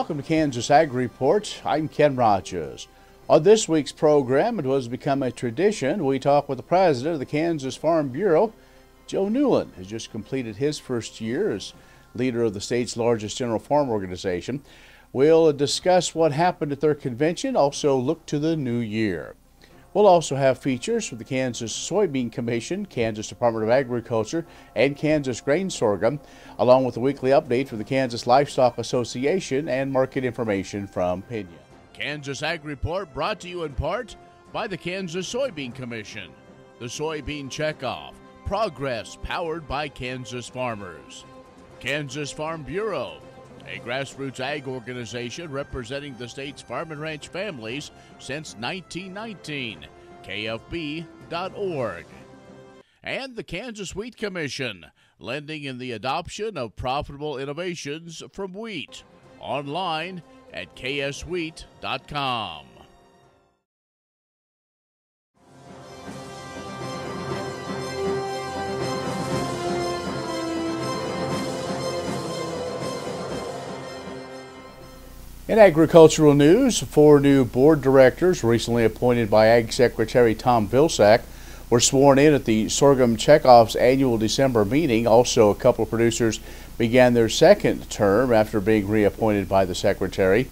Welcome to Kansas Ag Report. I'm Ken Rogers. On this week's program, it has become a tradition. We talk with the president of the Kansas Farm Bureau. Joe Newland has just completed his first year as leader of the state's largest general farm organization. We'll discuss what happened at their convention, also look to the new year. We'll also have features from the Kansas Soybean Commission, Kansas Department of Agriculture, and Kansas Grain Sorghum, along with a weekly update from the Kansas Livestock Association and market information from Pinion. Kansas Ag Report brought to you in part by the Kansas Soybean Commission, the Soybean Checkoff, progress powered by Kansas farmers, Kansas Farm Bureau, a grassroots ag organization representing the state's farm and ranch families since 1919. KFB.org. And the Kansas Wheat Commission, lending in the adoption of profitable innovations from wheat. Online at kswheat.com. In agricultural news, four new board directors recently appointed by Ag Secretary Tom Vilsack were sworn in at the Sorghum Checkoff's annual December meeting. Also, a couple of producers began their second term after being reappointed by the Secretary.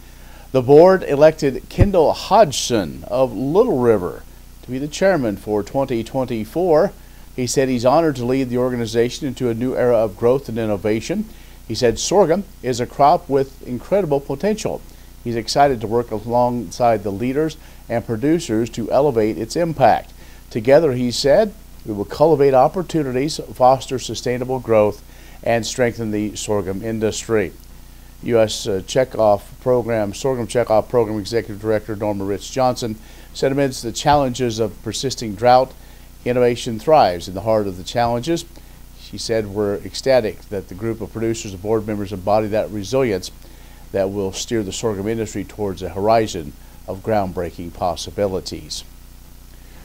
The board elected Kendall Hodgson of Little River to be the chairman for 2024. He said he's honored to lead the organization into a new era of growth and innovation. He said sorghum is a crop with incredible potential. He's excited to work alongside the leaders and producers to elevate its impact. Together, he said, we will cultivate opportunities, foster sustainable growth, and strengthen the sorghum industry. U.S. Uh, Checkoff Program, Sorghum Checkoff Program Executive Director Norma Ritz Johnson said amidst the challenges of persisting drought, innovation thrives in the heart of the challenges. She said, We're ecstatic that the group of producers and board members embody that resilience that will steer the sorghum industry towards a horizon of groundbreaking possibilities.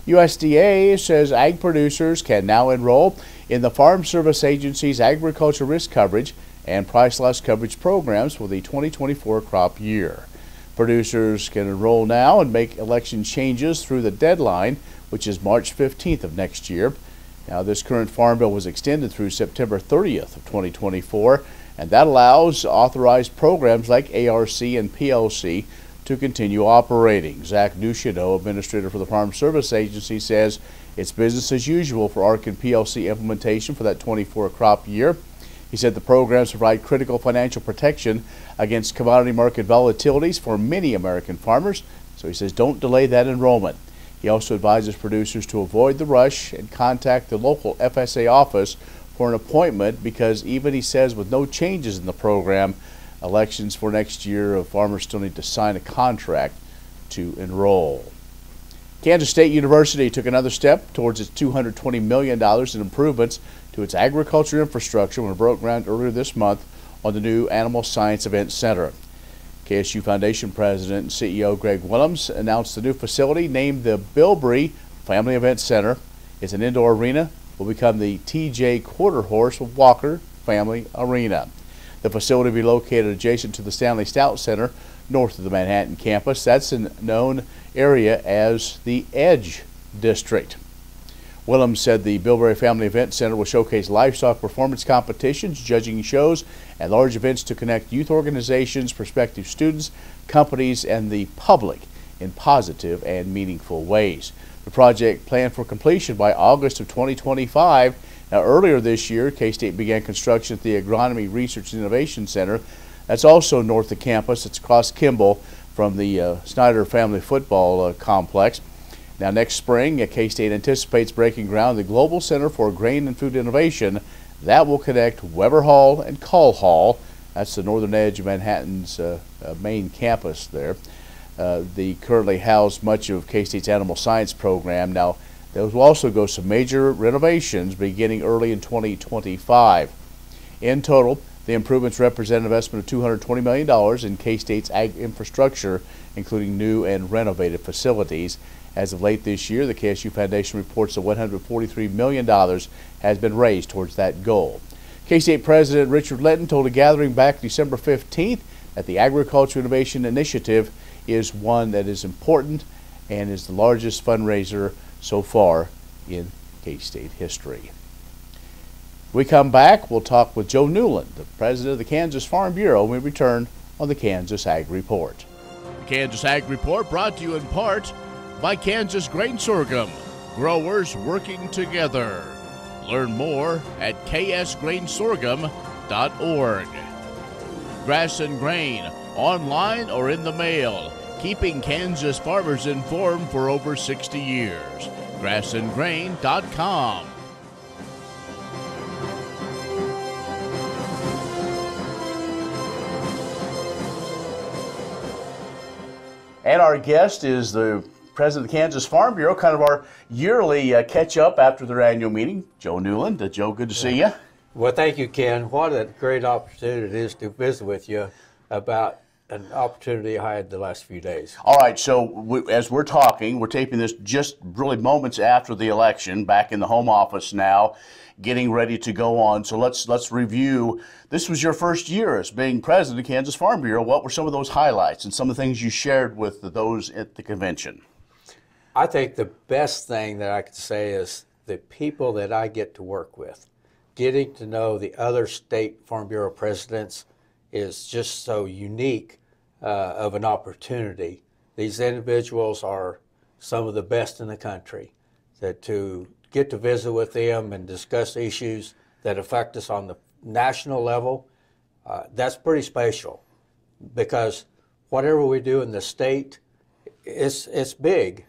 USDA says ag producers can now enroll in the Farm Service Agency's agriculture risk coverage and price loss coverage programs for the 2024 crop year. Producers can enroll now and make election changes through the deadline, which is March 15th of next year. Now, this current farm bill was extended through September 30th of 2024, and that allows authorized programs like ARC and PLC to continue operating. Zach Ducheneaux, administrator for the Farm Service Agency, says it's business as usual for ARC and PLC implementation for that 24 crop year. He said the programs provide critical financial protection against commodity market volatilities for many American farmers, so he says don't delay that enrollment. He also advises producers to avoid the rush and contact the local FSA office for an appointment because even he says with no changes in the program, elections for next year, farmers still need to sign a contract to enroll. Kansas State University took another step towards its $220 million in improvements to its agriculture infrastructure when it broke ground earlier this month on the new Animal Science Event Center. KSU Foundation President and CEO Greg Willems announced the new facility named the Bilbrey Family Event Center. It's an indoor arena, will become the TJ Quarter Horse Walker Family Arena. The facility will be located adjacent to the Stanley Stout Center north of the Manhattan campus. That's a known area as the Edge District. Willems said the Bilbrey Family Event Center will showcase livestock performance competitions, judging shows, and large events to connect youth organizations, prospective students, companies, and the public in positive and meaningful ways. The project planned for completion by August of 2025. Now, earlier this year, K-State began construction at the Agronomy Research and Innovation Center. That's also north of campus. It's across Kimball from the uh, Snyder Family Football uh, Complex. Now, next spring, K State anticipates breaking ground the Global Center for Grain and Food Innovation. That will connect Weber Hall and Call Hall. That's the northern edge of Manhattan's uh, uh, main campus there. Uh, they currently house much of K State's animal science program. Now, there will also go some major renovations beginning early in 2025. In total, the improvements represent an investment of $220 million in K State's ag infrastructure, including new and renovated facilities. As of late this year, the KSU Foundation reports that $143 million has been raised towards that goal. K-State President Richard Linton told a gathering back December 15th that the Agriculture Innovation Initiative is one that is important and is the largest fundraiser so far in K-State history. we come back, we'll talk with Joe Newland, the president of the Kansas Farm Bureau, when we return on the Kansas Ag Report. The Kansas Ag Report brought to you in part by Kansas Grain Sorghum, growers working together. Learn more at ksgrainsorghum.org. Grass and Grain, online or in the mail, keeping Kansas farmers informed for over 60 years. Grassandgrain.com. And our guest is the president of the Kansas Farm Bureau, kind of our yearly uh, catch up after their annual meeting. Joe Newland. Uh, Joe, good to see you. Well, thank you, Ken. What a great opportunity it is to visit with you about an opportunity I had the last few days. All right, so we, as we're talking, we're taping this just really moments after the election, back in the home office now, getting ready to go on. So let's let's review. This was your first year as being president of Kansas Farm Bureau. What were some of those highlights and some of the things you shared with those at the convention? I think the best thing that I could say is the people that I get to work with getting to know the other state Farm Bureau presidents is just so unique uh, of an opportunity. These individuals are some of the best in the country. That to get to visit with them and discuss issues that affect us on the national level, uh, that's pretty special because whatever we do in the state, it's, it's big.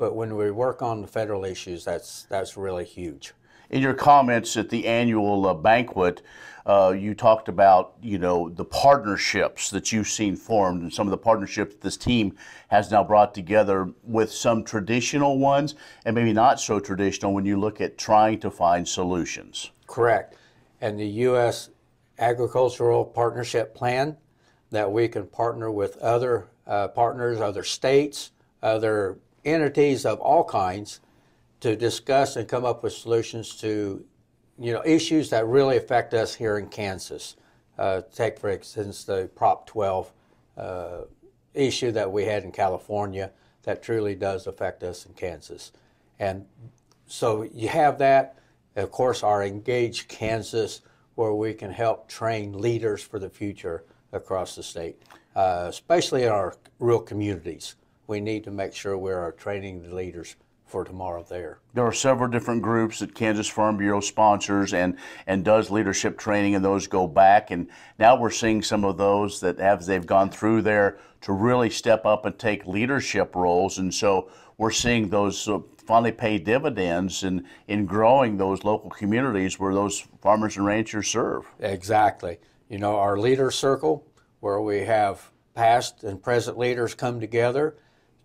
But when we work on the federal issues, that's, that's really huge in your comments at the annual uh, banquet, uh, you talked about you know the partnerships that you've seen formed and some of the partnerships this team has now brought together with some traditional ones and maybe not so traditional when you look at trying to find solutions. Correct, and the U.S. Agricultural Partnership Plan that we can partner with other uh, partners, other states, other entities of all kinds to discuss and come up with solutions to you know issues that really affect us here in Kansas. Uh, take for instance the Prop 12 uh, issue that we had in California that truly does affect us in Kansas, and so you have that. Of course, our Engage Kansas, where we can help train leaders for the future across the state, uh, especially in our rural communities. We need to make sure we are training the leaders for tomorrow there. There are several different groups that Kansas Farm Bureau sponsors and, and does leadership training, and those go back. And now we're seeing some of those that have they've gone through there to really step up and take leadership roles. And so we're seeing those uh, finally pay dividends in, in growing those local communities where those farmers and ranchers serve. Exactly. You know, our leader circle, where we have past and present leaders come together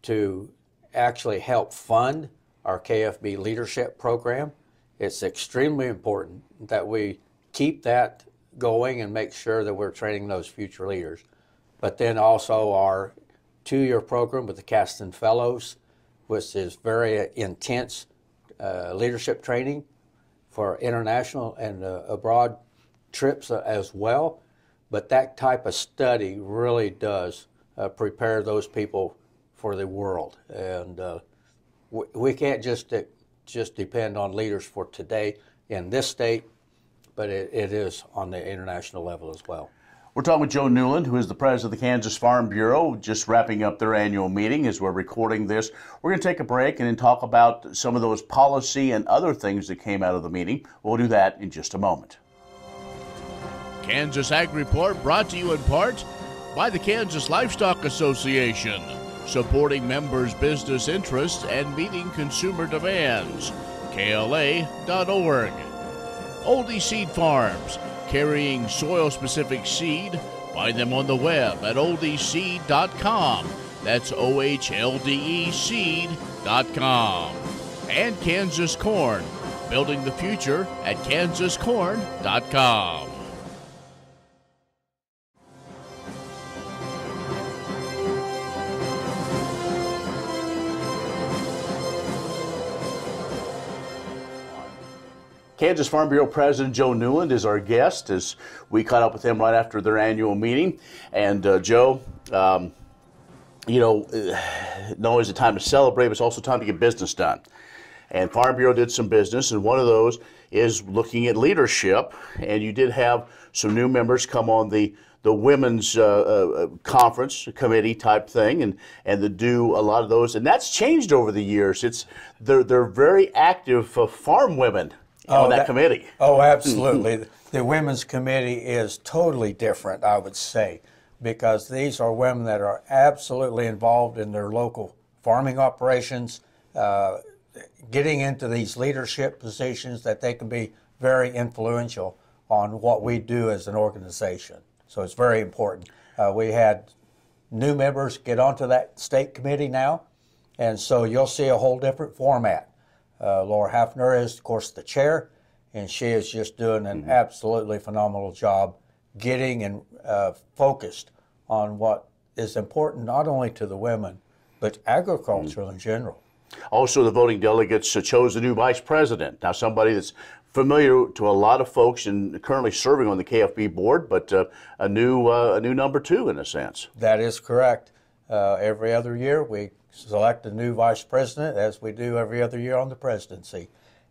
to actually help fund our KFB leadership program. It's extremely important that we keep that going and make sure that we're training those future leaders. But then also our two year program with the Caston Fellows, which is very intense uh, leadership training for international and uh, abroad trips uh, as well. But that type of study really does uh, prepare those people for the world. And uh, we, we can't just uh, just depend on leaders for today in this state, but it, it is on the international level as well. We're talking with Joe Newland, who is the president of the Kansas Farm Bureau, just wrapping up their annual meeting as we're recording this. We're going to take a break and then talk about some of those policy and other things that came out of the meeting. We'll do that in just a moment. Kansas Ag Report brought to you in part by the Kansas Livestock Association supporting members' business interests and meeting consumer demands. KLA.org. Ohlde Seed Farms, carrying soil specific seed. Find them on the web at ohldeseed.com. That's O H L D E seed.com. And Kansas Corn, building the future at kansascorn.com. Kansas Farm Bureau President Joe Newland is our guest as we caught up with him right after their annual meeting. And uh, Joe, um, you know, not only is it time to celebrate, but it's also time to get business done. And Farm Bureau did some business, and one of those is looking at leadership. And you did have some new members come on the the women's uh, uh, conference committee type thing, and and to do a lot of those, and that's changed over the years. It's they're they're very active uh, farm women on that, that- committee. Oh, absolutely. the Women's Committee is totally different, I would say, because these are women that are absolutely involved in their local farming operations, uh, getting into these leadership positions that they can be very influential on what we do as an organization. So it's very important. Uh, we had new members get onto that state committee now, and so you'll see a whole different format. Uh, Laura Hafner is, of course, the chair, and she is just doing an absolutely phenomenal job getting and uh, focused on what is important not only to the women, but agriculture in general. Also, the voting delegates chose a new vice president. Now, somebody that's familiar to a lot of folks and currently serving on the KFB board, but uh, a new uh, a new number two in a sense. That is correct. Uh, every other year, we select a new vice president, as we do every other year on the presidency.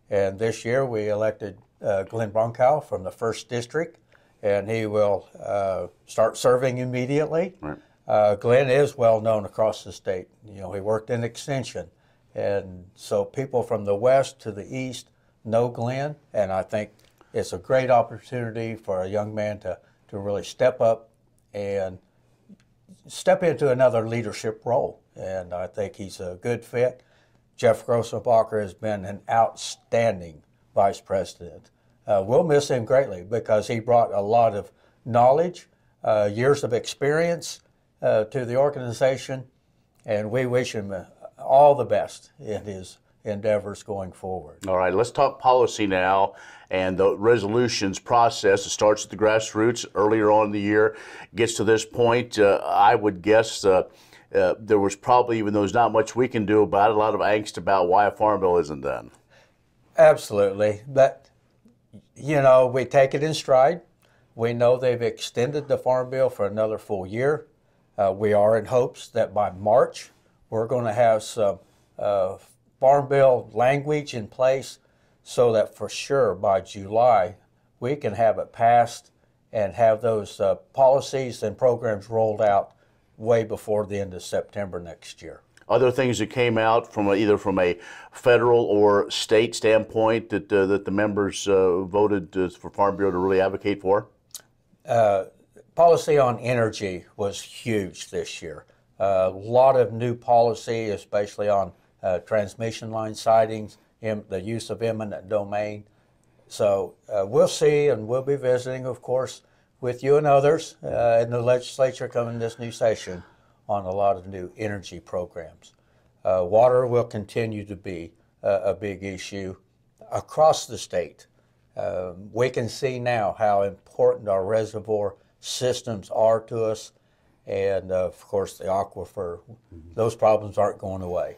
And this year, we elected uh, Glenn Brunkow from the first district, and he will uh, start serving immediately. Right. Uh, Glenn is well known across the state. You know, he worked in extension, and so people from the west to the east know Glenn, and I think it's a great opportunity for a young man to, to really step up and step into another leadership role. And I think he's a good fit. Jeff Grossenbacher has been an outstanding vice president. Uh, we'll miss him greatly because he brought a lot of knowledge, uh, years of experience uh, to the organization, and we wish him uh, all the best in his endeavors going forward. All right, let's talk policy now and the resolutions process. It starts at the grassroots earlier on in the year, gets to this point. Uh, I would guess uh, uh, there was probably, even though there's not much we can do about it, a lot of angst about why a farm bill isn't done. Absolutely. But, you know, we take it in stride. We know they've extended the Farm Bill for another full year. Uh, we are in hopes that by March, we're going to have some uh, Farm Bill language in place so that for sure by July, we can have it passed and have those uh, policies and programs rolled out way before the end of September next year. Other things that came out from a, either from a federal or state standpoint that uh, that the members uh, voted uh, for Farm Bureau to really advocate for. policy on energy was huge this year. A lot of new policy, especially on uh, transmission line sightings, em- the use of eminent domain. So uh, we'll see, and we'll be visiting, of course, with you and others uh, in the legislature coming this new session on a lot of new energy programs. Uh, water will continue to be a, big issue across the state. Um, we can see now how important our reservoir systems are to us, and uh, of course, the aquifer. Those problems aren't going away.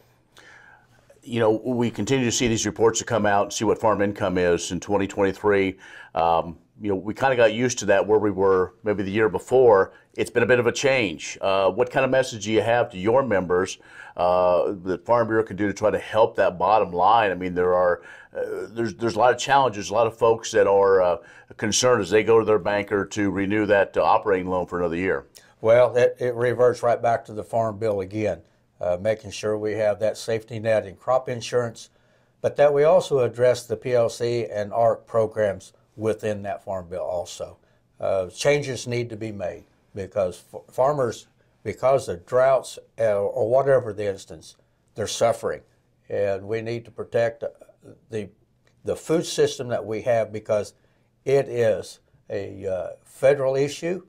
You know, we continue to see these reports that come out and see what farm income is in 2023. Um, you know, we kind of got used to that where we were maybe the year before. It's been a bit of a change. Uh, what kind of message do you have to your members uh, that Farm Bureau can do to try to help that bottom line? I mean, there are uh, there's there's a lot of challenges, a lot of folks that are uh, concerned as they go to their banker to renew that operating loan for another year. Well, it, it reverts right back to the farm bill again, uh, making sure we have that safety net in crop insurance, but that we also address the PLC and ARC programs within that farm bill also. Uh, changes need to be made because farmers, because of droughts uh, or whatever the instance, they're suffering, and we need to protect uh, the the food system that we have because it is a uh, federal issue,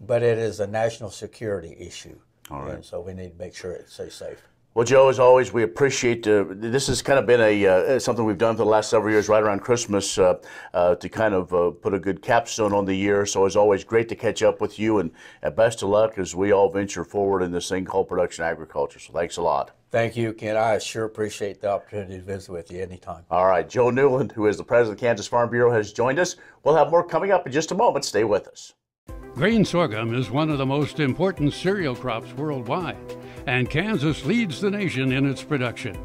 but it is a national security issue. All right. And so we need to make sure it stays safe. Well, Joe, as always, we appreciate uh, this has kind of been a uh, something we've done for the last several years, right around Christmas, uh, uh to kind of uh, put a good capstone on the year. So, as always, great to catch up with you, and, and best of luck as we all venture forward in this thing called production agriculture. So, thanks a lot. Thank you, Ken. I sure appreciate the opportunity to visit with you anytime. All right, Joe Newland, who is the president of the Kansas Farm Bureau, has joined us. We'll have more coming up in just a moment. Stay with us. Grain sorghum is one of the most important cereal crops worldwide and Kansas leads the nation in its production.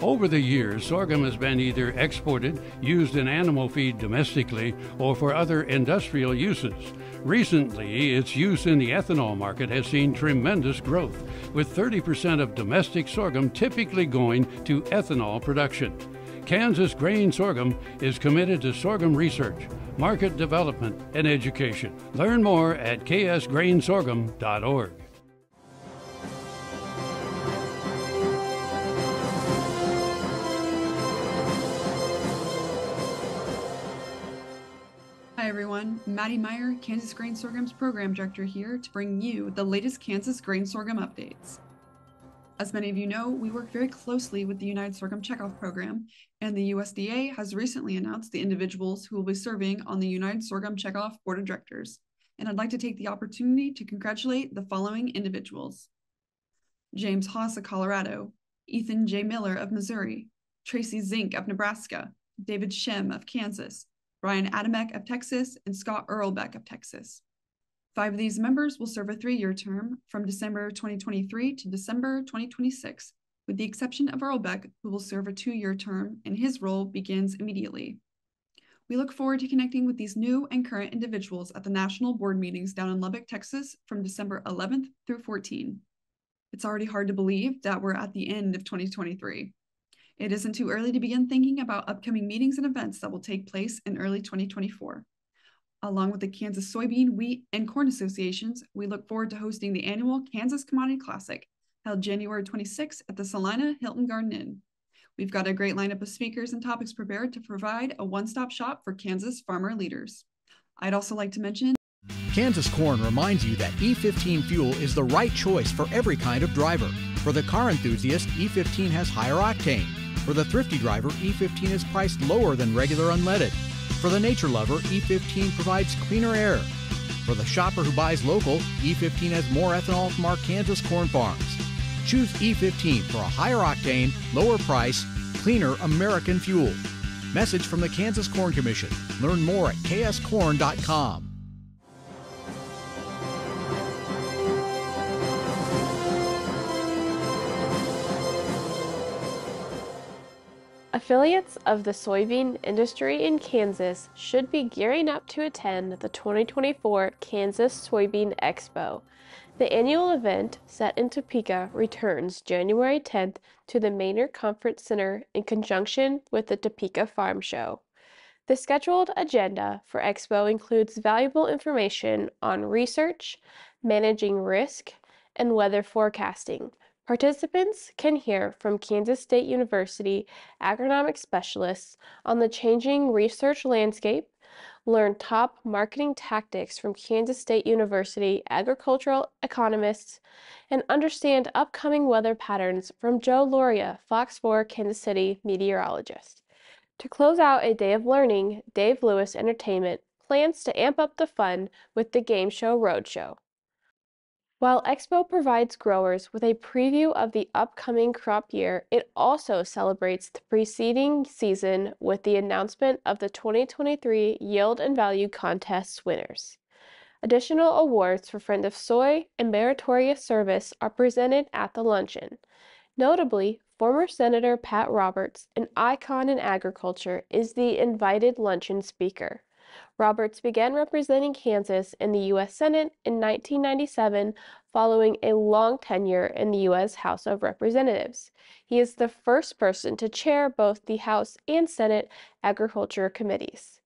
Over the years, sorghum has been either exported, used in animal feed domestically, or for other industrial uses. Recently, its use in the ethanol market has seen tremendous growth, with 30% of domestic sorghum typically going to ethanol production. Kansas Grain Sorghum is committed to sorghum research, market development, and education. Learn more at ksgrainsorghum.org. Hi everyone. Maddie Meyer, Kansas Grain Sorghum's Program Director here to bring you the latest Kansas Grain Sorghum updates. As many of you know, we work very closely with the United Sorghum Checkoff Program, and the USDA has recently announced the individuals who will be serving on the United Sorghum Checkoff Board of Directors. And I'd like to take the opportunity to congratulate the following individuals James Haas of Colorado, Ethan J. Miller of Missouri, Tracy Zink of Nebraska, David Shem of Kansas, Brian Adamek of Texas, and Scott Irlbeck of Texas. Five of these members will serve a three-year term from December 2023 to December 2026, with the exception of Irlbeck, who will serve a two-year term, and his role begins immediately. We look forward to connecting with these new and current individuals at the national board meetings down in Lubbock, Texas from December 11th through 14. It's already hard to believe that we're at the end of 2023. It isn't too early to begin thinking about upcoming meetings and events that will take place in early 2024. Along with the Kansas Soybean, Wheat, and Corn Associations, we look forward to hosting the annual Kansas Commodity Classic, held January 26 at the Salina Hilton Garden Inn. We've got a great lineup of speakers and topics prepared to provide a one-stop shop for Kansas farmer leaders. I'd also like to mention Kansas Corn reminds you that E15 fuel is the right choice for every kind of driver. For the car enthusiast, E15 has higher octane for the thrifty driver, E15 is priced lower than regular unleaded. For the nature lover, E15 provides cleaner air. For the shopper who buys local, E15 has more ethanol from our Kansas corn farms. Choose E15 for a higher octane, lower price, cleaner American fuel. Message from the Kansas Corn Commission. Learn more at kscorn.com. Affiliates of the soybean industry in Kansas should be gearing up to attend the 2024 Kansas Soybean Expo. The annual event, set in Topeka, returns January 10th to the Maner Conference Center in conjunction with the Topeka Farm Show. The scheduled agenda for Expo includes valuable information on research, managing risk, and weather forecasting, Participants can hear from Kansas State University agronomic specialists on the changing research landscape, learn top marketing tactics from Kansas State University agricultural economists, and understand upcoming weather patterns from Joe Lauria, Fox 4 Kansas City meteorologist. To close out a day of learning, Dave Lewis Entertainment plans to amp up the fun with the Game Show Roadshow. While Expo provides growers with a preview of the upcoming crop year, it also celebrates the preceding season with the announcement of the 2023 Yield and Value Contest winners. Additional awards for Friend of Soy and Meritorious Service are presented at the luncheon. Notably, former Senator Pat Roberts, an icon in agriculture, is the invited luncheon speaker. Roberts began representing Kansas in the U.S. Senate in 1997 following a long tenure in the U.S. House of Representatives. He is the first person to chair both the House and Senate Agriculture Committees.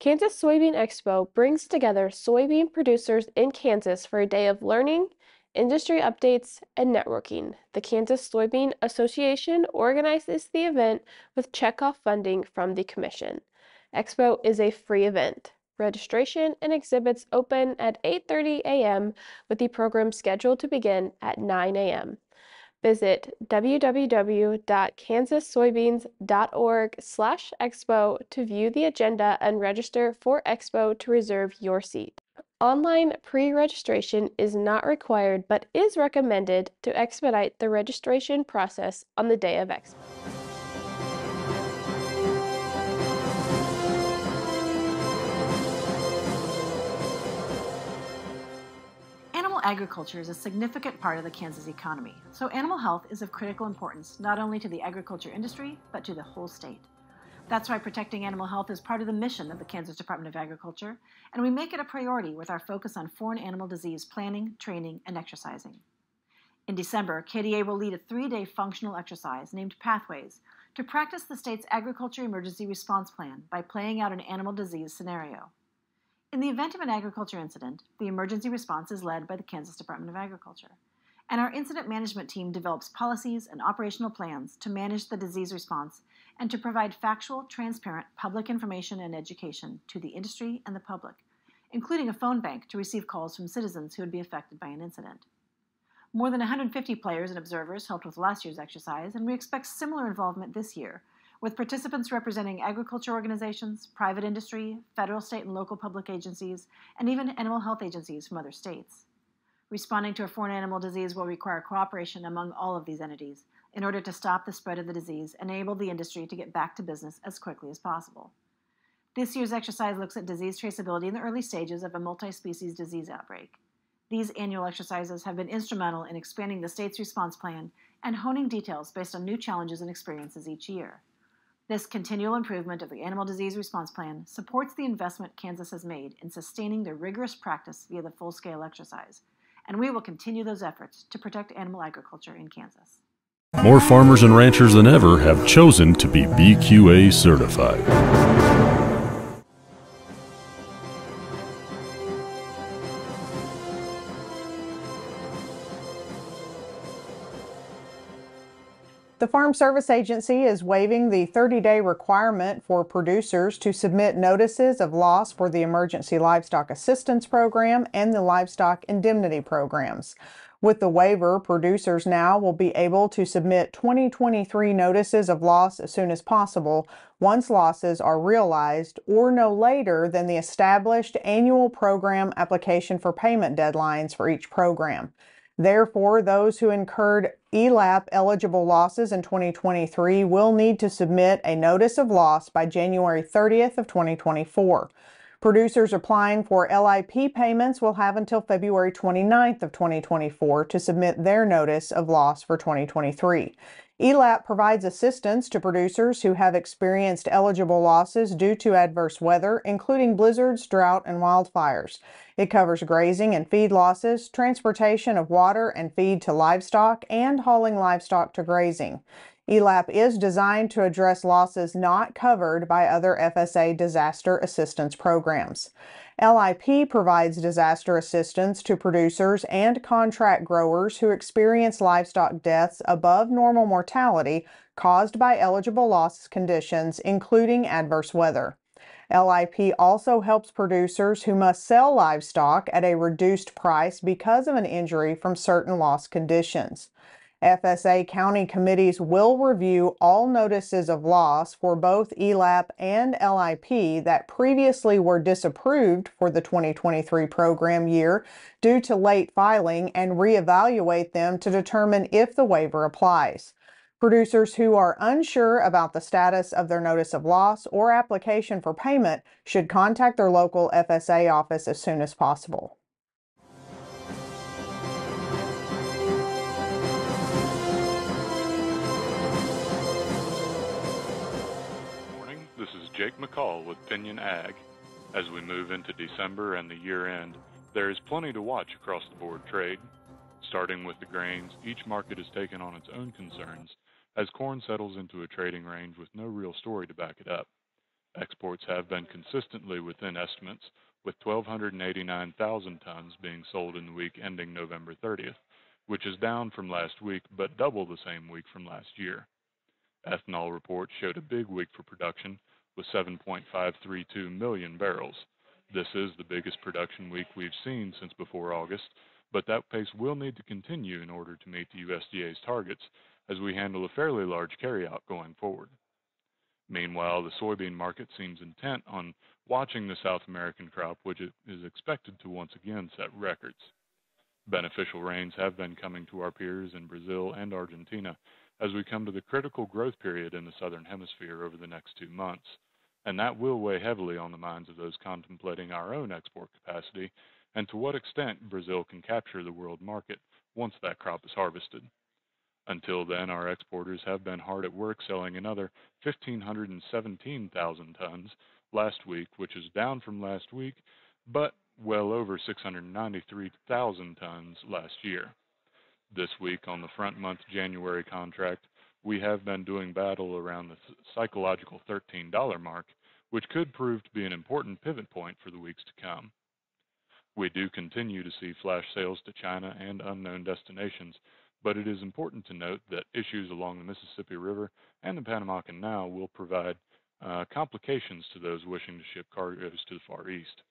Kansas Soybean Expo brings together soybean producers in Kansas for a day of learning, industry updates, and networking. The Kansas Soybean Association organizes the event with checkoff funding from the Commission. Expo is a free event. Registration and exhibits open at 8:30 a.m. with the program scheduled to begin at 9 a.m. Visit www.kansassoybeans.org/expo to view the agenda and register for Expo to reserve your seat. Online pre-registration is not required but is recommended to expedite the registration process on the day of Expo. Agriculture is a significant part of the Kansas economy, so animal health is of critical importance not only to the agriculture industry, but to the whole state. That's why protecting animal health is part of the mission of the Kansas Department of Agriculture, and we make it a priority with our focus on foreign animal disease planning, training, and exercising. In December, KDA will lead a three day functional exercise named Pathways to practice the state's agriculture emergency response plan by playing out an animal disease scenario. In the event of an agriculture incident, the emergency response is led by the Kansas Department of Agriculture, and our incident management team develops policies and operational plans to manage the disease response and to provide factual, transparent public information and education to the industry and the public, including a phone bank to receive calls from citizens who would be affected by an incident. More than 150 players and observers helped with last year's exercise, and we expect similar involvement this year with participants representing agriculture organizations, private industry, federal, state, and local public agencies, and even animal health agencies from other states. Responding to a foreign animal disease will require cooperation among all of these entities in order to stop the spread of the disease and enable the industry to get back to business as quickly as possible. This year's exercise looks at disease traceability in the early stages of a multi species disease outbreak. These annual exercises have been instrumental in expanding the state's response plan and honing details based on new challenges and experiences each year. This continual improvement of the animal disease response plan supports the investment Kansas has made in sustaining the rigorous practice via the full scale exercise, and we will continue those efforts to protect animal agriculture in Kansas. More farmers and ranchers than ever have chosen to be BQA certified. The Farm Service Agency is waiving the 30-day requirement for producers to submit notices of loss for the Emergency Livestock Assistance Program and the Livestock Indemnity Programs. With the waiver, producers now will be able to submit 2023 notices of loss as soon as possible once losses are realized or no later than the established annual program application for payment deadlines for each program. Therefore, those who incurred ELAP eligible losses in 2023 will need to submit a notice of loss by January 30th of 2024. Producers applying for LIP payments will have until February 29th of 2024 to submit their notice of loss for 2023. ELAP provides assistance to producers who have experienced eligible losses due to adverse weather, including blizzards, drought, and wildfires. It covers grazing and feed losses, transportation of water and feed to livestock, and hauling livestock to grazing. ELAP is designed to address losses not covered by other FSA disaster assistance programs. LIP provides disaster assistance to producers and contract growers who experience livestock deaths above normal mortality caused by eligible loss conditions, including adverse weather. LIP also helps producers who must sell livestock at a reduced price because of an injury from certain loss conditions. FSA county committees will review all notices of loss for both ELAP and LIP that previously were disapproved for the 2023 program year due to late filing and reevaluate them to determine if the waiver applies. Producers who are unsure about the status of their notice of loss or application for payment should contact their local FSA office as soon as possible. Good morning. This is Jake McCall with Pinion Ag. As we move into December and the year end, there is plenty to watch across the board trade. Starting with the grains, each market is taken on its own concerns as corn settles into a trading range with no real story to back it up. Exports have been consistently within estimates, with 1,289,000 tons being sold in the week ending November 30th, which is down from last week but double the same week from last year. Ethanol reports showed a big week for production, with 7.532 million barrels. This is the biggest production week we've seen since before August, but that pace will need to continue in order to meet the USDA's targets as we handle a fairly large carryout going forward. Meanwhile, the soybean market seems intent on watching the South American crop, which is expected to once again set records. Beneficial rains have been coming to our peers in Brazil and Argentina as we come to the critical growth period in the southern hemisphere over the next two months, and that will weigh heavily on the minds of those contemplating our own export capacity and to what extent Brazil can capture the world market once that crop is harvested. Until then, our exporters have been hard at work selling another 1,517,000 tons last week, which is down from last week, but well over 693,000 tons last year. This week on the front month January contract, we have been doing battle around the psychological $13 mark, which could prove to be an important pivot point for the weeks to come. We do continue to see flash sales to China and unknown destinations, but it is important to note that issues along the Mississippi River and the Panama Canal will provide uh, complications to those wishing to ship cargoes to the Far East.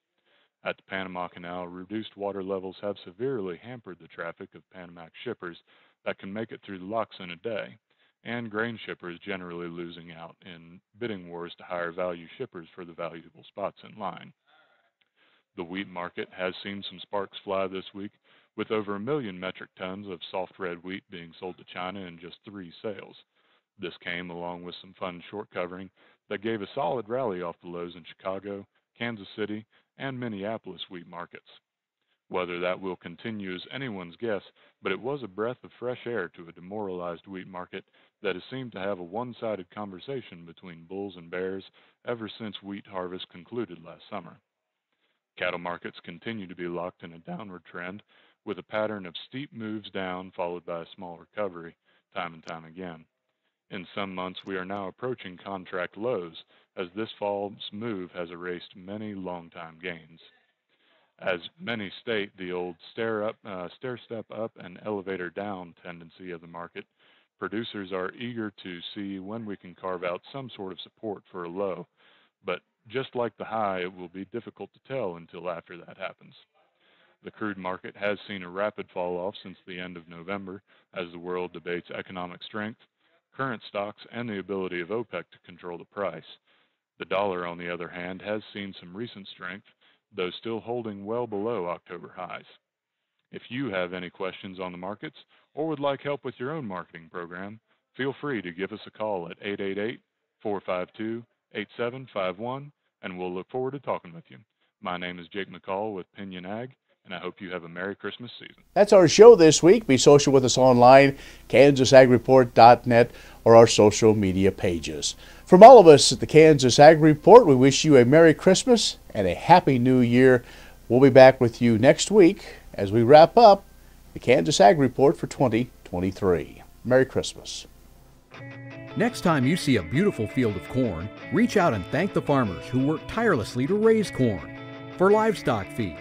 At the Panama Canal, reduced water levels have severely hampered the traffic of Panamax shippers that can make it through the locks in a day, and grain shippers generally losing out in bidding wars to higher value shippers for the valuable spots in line. The wheat market has seen some sparks fly this week, with over a million metric tons of soft red wheat being sold to China in just three sales. This came along with some fun short covering that gave a solid rally off the lows in Chicago, Kansas City, and Minneapolis wheat markets. Whether that will continue is anyone's guess, but it was a breath of fresh air to a demoralized wheat market that has seemed to have a one sided conversation between bulls and bears ever since wheat harvest concluded last summer. Cattle markets continue to be locked in a downward trend, with a pattern of steep moves down followed by a small recovery time and time again. In some months, we are now approaching contract lows as this fall's move has erased many long-time gains. As many state, the old stair up, uh, stair step up and elevator down tendency of the market, producers are eager to see when we can carve out some sort of support for a low, but just like the high, it will be difficult to tell until after that happens. The crude market has seen a rapid fall off since the end of November as the world debates economic strength, current stocks, and the ability of OPEC to control the price. The dollar, on the other hand, has seen some recent strength, though still holding well below October highs. If you have any questions on the markets or would like help with your own marketing program, feel free to give us a call at 888 452 8751 and we'll look forward to talking with you. My name is Jake McCall with Pinion Ag, and I hope you have a Merry Christmas season. That's our show this week. Be social with us online, kansasagreport.net, or our social media pages. From all of us at the Kansas Ag Report, we wish you a Merry Christmas and a Happy New Year. We'll be back with you next week as we wrap up the Kansas Ag Report for 2023. Merry Christmas. Next time you see a beautiful field of corn, reach out and thank the farmers who work tirelessly to raise corn for livestock feed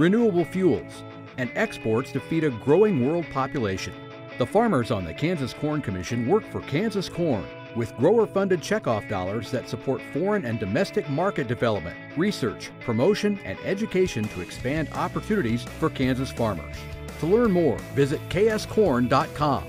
renewable fuels, and exports to feed a growing world population. The farmers on the Kansas Corn Commission work for Kansas Corn with grower funded checkoff dollars that support foreign and domestic market development, research, promotion, and education to expand opportunities for Kansas farmers. To learn more, visit kscorn.com.